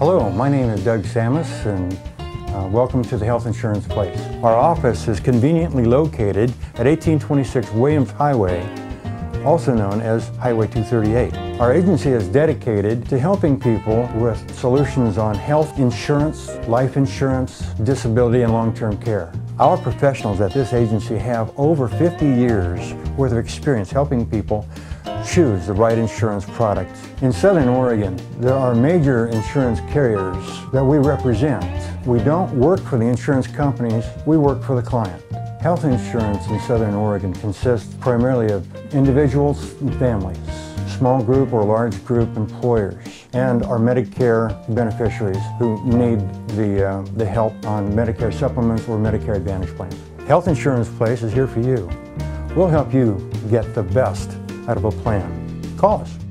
Hello, my name is Doug Samus and uh, welcome to the Health Insurance Place. Our office is conveniently located at 1826 Williams Highway, also known as Highway 238. Our agency is dedicated to helping people with solutions on health insurance, life insurance, disability, and long-term care. Our professionals at this agency have over 50 years worth of experience helping people choose the right insurance product. In Southern Oregon, there are major insurance carriers that we represent. We don't work for the insurance companies, we work for the client. Health insurance in Southern Oregon consists primarily of individuals and families, small group or large group employers, and our Medicare beneficiaries who need the, uh, the help on Medicare supplements or Medicare Advantage plans. Health Insurance Place is here for you. We'll help you get the best out of a plan. Call us.